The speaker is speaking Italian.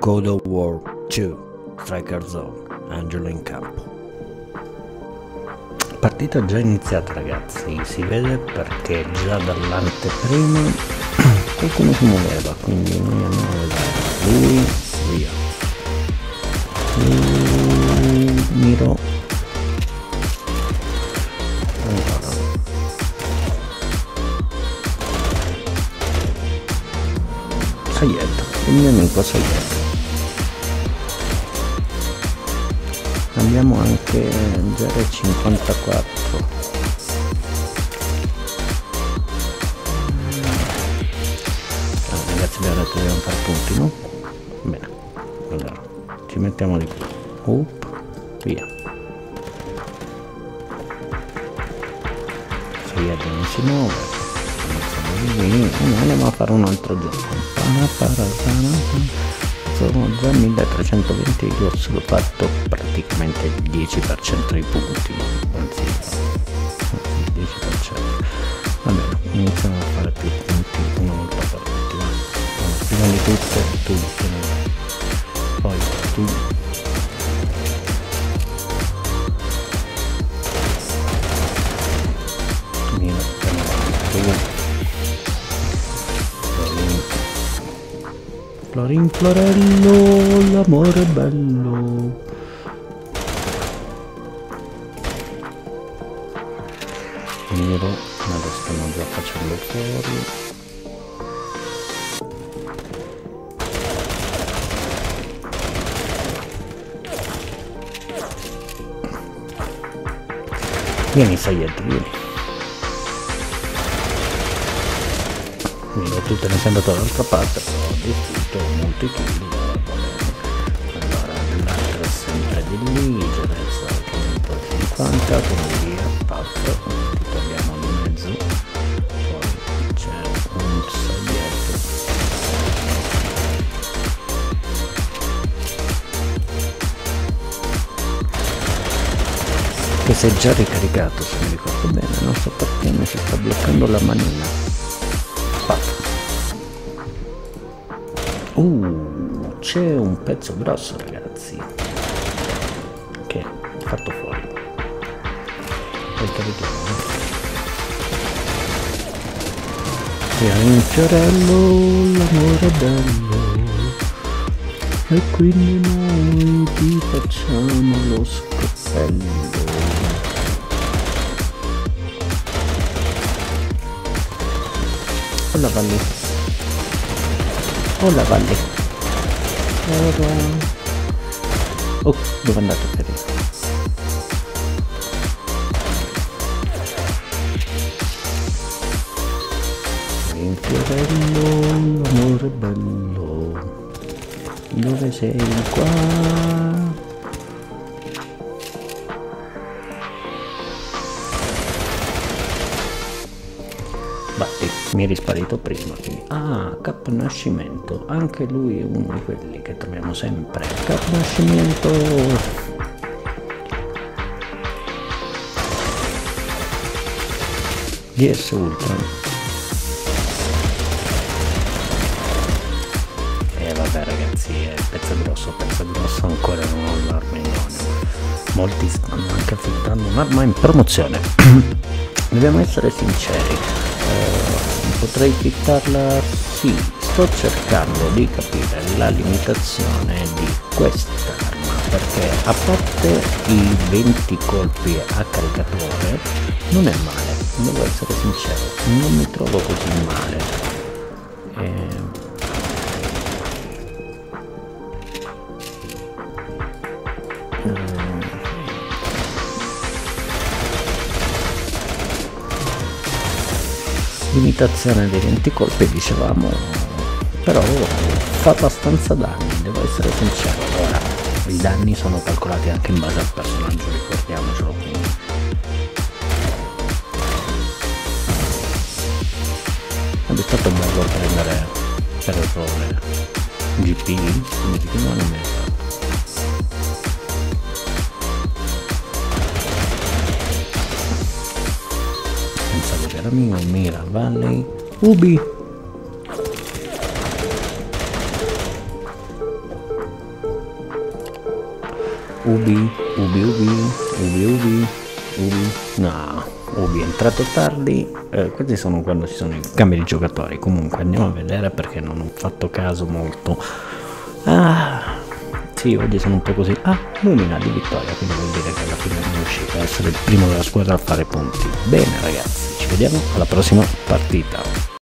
God of War 2 Striker Zone Angelo in campo. Partita già iniziata ragazzi si vede perché già dall'anteprima qualcuno si muoveva quindi noi andiamo a vedere lui via lui, Miro. Sayed il mio amico Sayed abbiamo anche 0,54 ah, ragazzi abbiamo detto dobbiamo fare punti no? bene allora ci mettiamo di qui. Up via. Sayed non si muove andiamo a fare un altro gioco sono già 1320 io ho solo fatto praticamente il 10% dei punti. Anzi il 10% va bene iniziamo a fare più punti volta per tutti allora, prima di tutto tu Florin Florello, l'amore bello. Nero, lo stanno già facendo fuori. Vieni Sayed, vieni. Mira, tu te ne andato dall'altra parte, però ho molti kill. Allora, è sempre di lì, adesso 150, quindi via, pazzo, ti togliamo di mezzo. Poi c'è un saglietto. Che sei già ricaricato se mi ricordo bene, non so perché mi si sta bloccando la manina. Uh, c'è un pezzo grosso ragazzi. Ho fatto fuori. Vediamo. Siamo un fiorello, l'amore bello. E quindi noi ti facciamo lo Oh nggak pandai. Oh nggak pandai. Oh dong. Oh bukan datuk tadi. Infierno, amore bello, no deseo qua? Batti, mi eri sparito prima. Quindi. Ah, Cap Nascimento. Anche lui è uno di quelli che troviamo sempre. Cap Nascimento. DS Ultra. E eh, vabbè ragazzi, è pezzo grosso, pezzo grosso ancora non ho l'arma idonea. Molti stanno anche affittando un'arma in promozione. Dobbiamo essere sinceri potrei fittarla sì. Sto cercando di capire la limitazione di quest'arma perché a parte i 20 colpi a caricatore non è male devo essere sincero non mi trovo così male. Eh, limitazione dei 20 colpi dicevamo però fa abbastanza danni devo essere sincero. Ora i danni sono calcolati anche in base al personaggio ricordiamocelo quindi. È stato un modo per prendere per errore. GP quindi non è 5.000 va nei ubi. Ubi ubi ubi ubi ubi ubi. No ubi è entrato tardi. Eh, questi sono quando ci sono i cambi di giocatori. Comunque andiamo a vedere perché non ho fatto caso molto. Ah sì, oggi sono un po' così. Ah, lumina di vittoria, quindi vuol dire che alla fine non è riuscito a essere il primo della squadra a fare punti. Bene ragazzi, ci vediamo alla prossima partita.